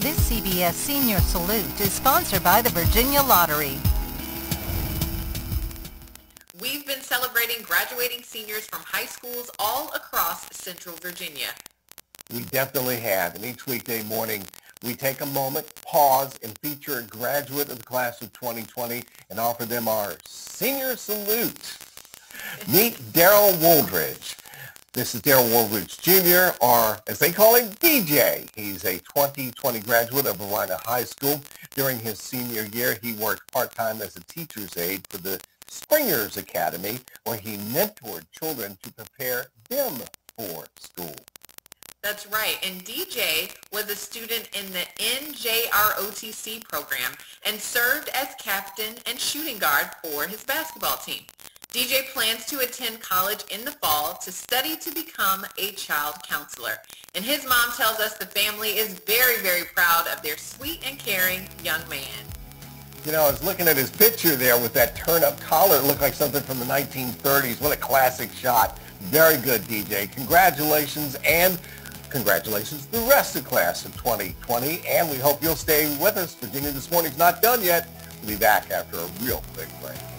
This CBS Senior Salute is sponsored by the Virginia Lottery. We've been celebrating graduating seniors from high schools all across Central Virginia. We definitely have. And each weekday morning, we take a moment, pause, and feature a graduate of the class of 2020 and offer them our senior salute. Meet Darryl Woolridge. This is Darryl Woolridge Jr., or as they call him, DJ. He's a 2020 graduate of Varina High School. During his senior year, he worked part-time as a teacher's aide for the Springers Academy, where he mentored children to prepare them for school. That's right. And DJ was a student in the NJROTC program and served as captain and shooting guard for his basketball team. DJ plans to attend college in the fall to study to become a child counselor. And his mom tells us the family is very, very proud of their sweet and caring young man. You know, I was looking at his picture there with that turn-up collar. It looked like something from the 1930s. What a classic shot. Very good, DJ. Congratulations, and congratulations to the rest of the class of 2020. And we hope you'll stay with us. Virginia This Morning's not done yet. We'll be back after a real quick break.